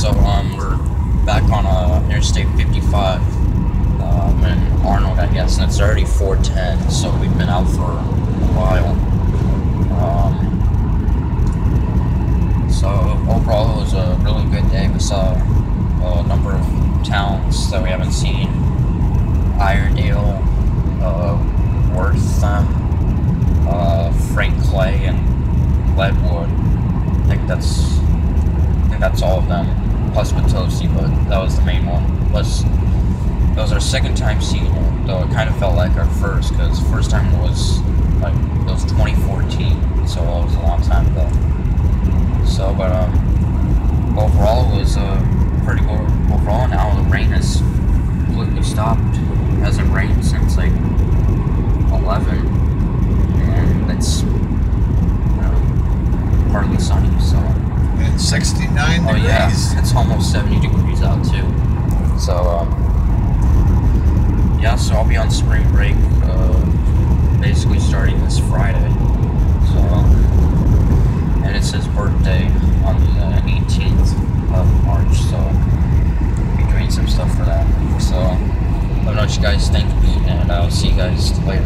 so um, we're back on uh, Interstate 55 um, in Arnold, I guess, and it's already 4:10. So we've been out for a while. Um, so overall, it was a really good day. We saw a number of towns that we haven't seen: Irondale, uh, Wortham, uh, Frank Clay, and Leadwood. I think that's I think that's all of them, plus Potosi, but that was the main one. Plus, it was our second time seeing it, though it kind of felt like our first, because first time was like it was 2014, so it was a long time ago. So, but um, overall it was uh, pretty good. Overall, now the rain has completely stopped. It hasn't rained since like 11, and it's you know, partly sunny, so. And 69 Oh degrees. yeah, it's almost 70 degrees out too. So um, yeah, so I'll be on spring break, uh, basically starting this Friday. So and it's his birthday on the uh, 18th of March, so I'll be doing some stuff for that. So let me know what you guys think, and I'll see you guys later.